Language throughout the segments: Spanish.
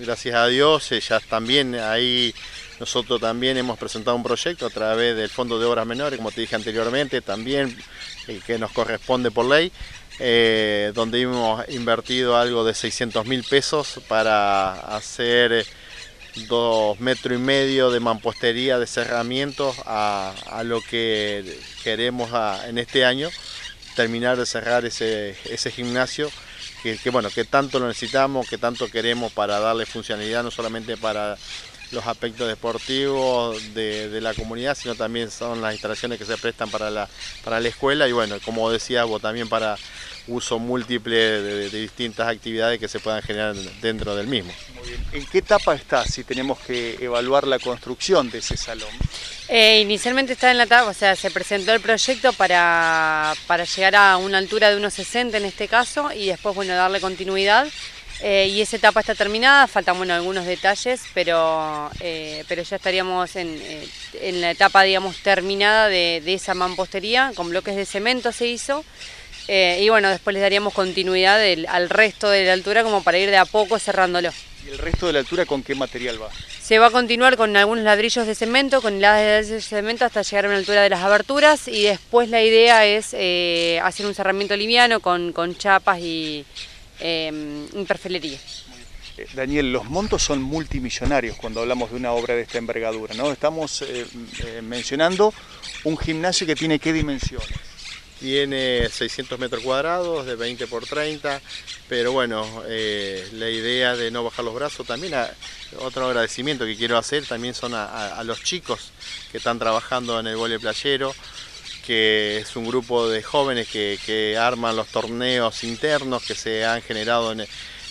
gracias a Dios, ya también ahí nosotros también hemos presentado un proyecto a través del Fondo de Obras Menores, como te dije anteriormente, también eh, que nos corresponde por ley, eh, donde hemos invertido algo de 600 mil pesos para hacer dos metros y medio de mampostería de cerramientos a, lo que queremos en este año, terminar de cerrar ese, ese gimnasio que, bueno, que tanto lo necesitamos, que tanto queremos para darle funcionalidad no solamente para los aspectos deportivos de, la comunidad, sino también son las instalaciones que se prestan para la, para la escuela y bueno, como decía vos, también para uso múltiple de, distintas actividades que se puedan generar dentro del mismo. ¿En qué etapa está si tenemos que evaluar la construcción de ese salón? Eh, inicialmente está en la etapa, o sea, se presentó el proyecto para, para llegar a una altura de unos 60 en este caso y después, bueno, darle continuidad. Eh, y esa etapa está terminada, faltan bueno, algunos detalles, pero, eh, pero ya estaríamos en, en, la etapa digamos, terminada de, de, esa mampostería, con bloques de cemento se hizo, y bueno, después les daríamos continuidad al resto de la altura como para ir de a poco cerrándolo. ¿Y el resto de la altura con qué material va? Se va a continuar con algunos ladrillos de cemento, con hiladas de cemento hasta llegar a una altura de las aberturas y después la idea es eh, hacer un cerramiento liviano con, chapas y eh, perfilería. Daniel, los montos son multimillonarios cuando hablamos de una obra de esta envergadura, ¿no? Estamos eh, eh, mencionando un gimnasio que tiene qué dimensiones tiene 600 metros cuadrados de 20 por 30, pero bueno, eh, la idea de no bajar los brazos también, otro agradecimiento que quiero hacer también son a, los chicos que están trabajando en el vole playero, que es un grupo de jóvenes que, arman los torneos internos que se han generado en,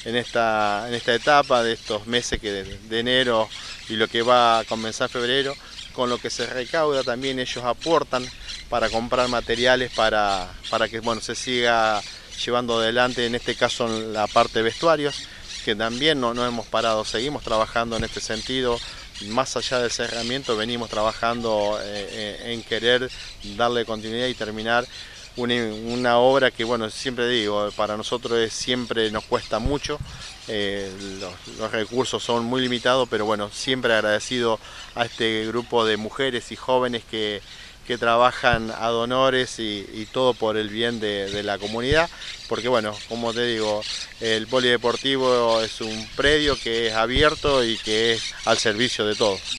esta, en esta etapa de estos meses que de, enero y lo que va a comenzar febrero, con lo que se recauda también ellos aportan para comprar materiales para, para que bueno, se siga llevando adelante, en este caso en la parte de vestuarios, que también no, no hemos parado, seguimos trabajando en este sentido, más allá del cerramiento venimos trabajando eh, eh, en querer darle continuidad y terminar una, obra que bueno siempre digo para nosotros siempre nos cuesta mucho eh, los, recursos son muy limitados pero bueno siempre agradecido a este grupo de mujeres y jóvenes que que trabajan a donores y, todo por el bien de, la comunidad, porque bueno, como te digo, el polideportivo es un predio que es abierto y que es al servicio de todos.